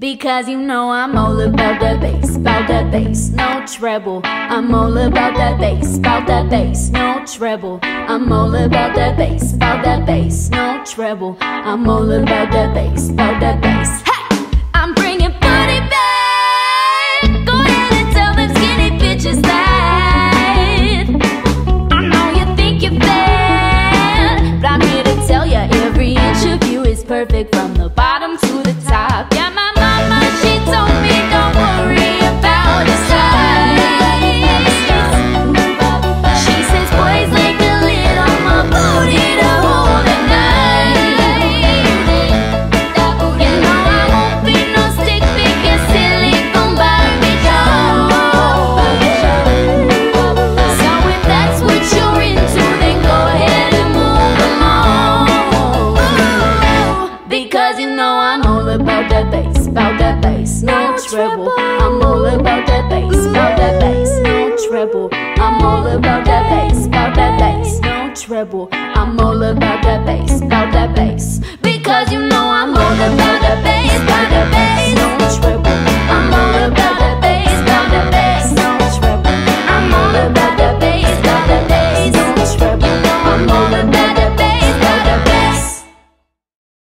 Because you know I'm all about that bass, about that bass, no treble. I'm all about that bass, about that bass, no treble. I'm all about that bass, about that bass, no treble. I'm all about that bass, about that bass. Hey, I'm bringing booty back. Go ahead and tell them skinny bitches that. I know you think you're bad, but I'm here to tell every inch of you is perfect from the Because you know I'm all about that bass, about that bass, no treble. I'm all about that bass, about that bass, no treble. I'm all about that bass, about that bass, no treble. I'm all about that bass, about that.